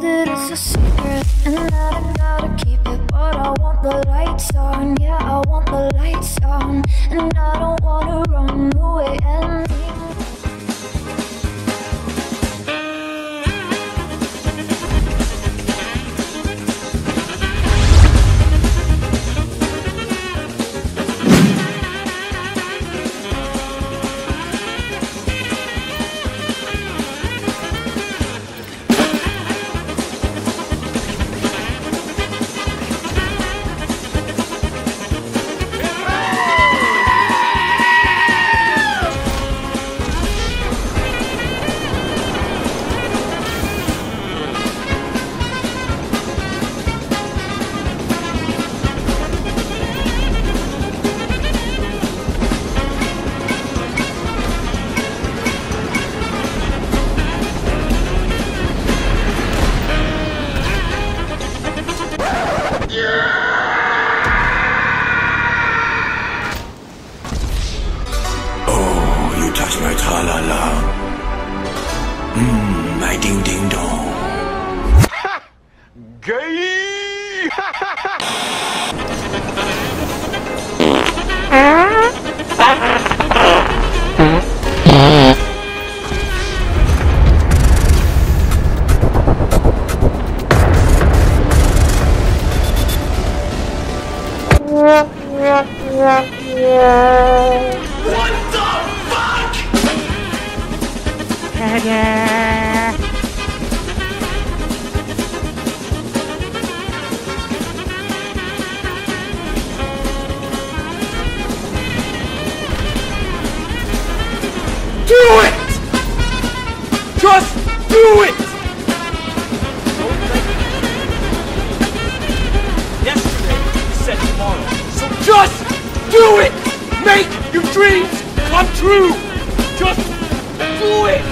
that it's a secret and that I gotta keep it. But I want the lights on, yeah, I want the lights on, and I don't wanna run away and leave. Mmm, my ding-ding-dong. Do it! Yesterday, said tomorrow. So just do it! Make your dreams come true! Just do it!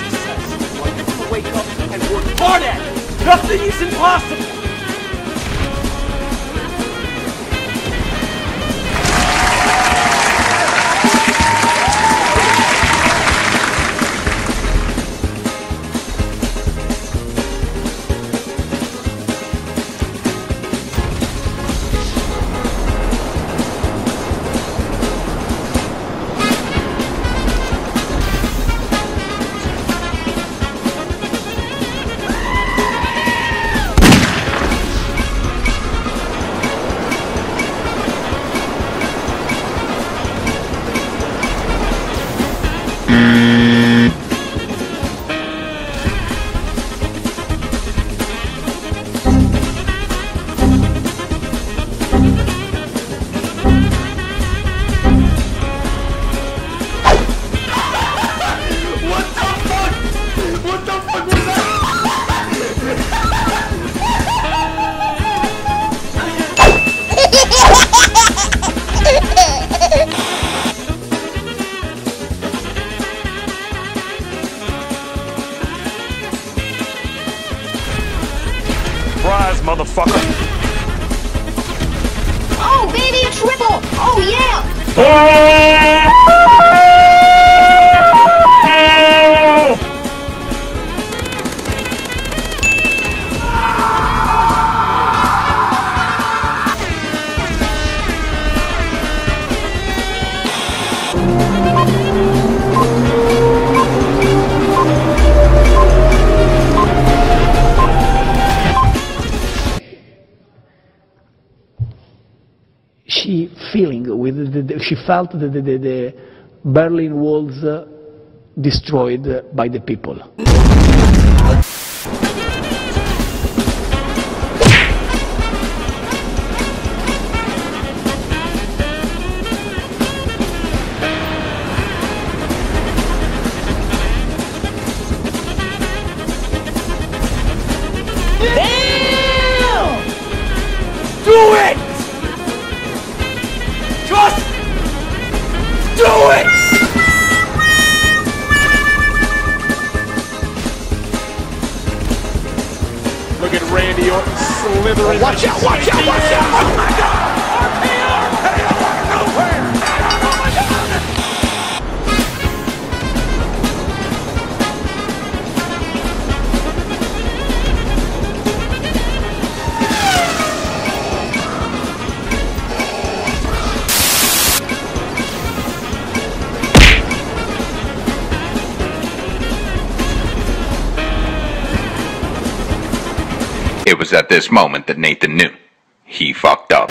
Success. Why you gonna wake up and work hard at it? Nothing is impossible! Música motherfucker! Oh, baby, a triple! Oh, yeah! she with the, the, she felt the, the, the, the Berlin walls uh, destroyed by the people. Do it! Watch out, watch out, watch out! Oh my god! It was at this moment that Nathan knew. He fucked up.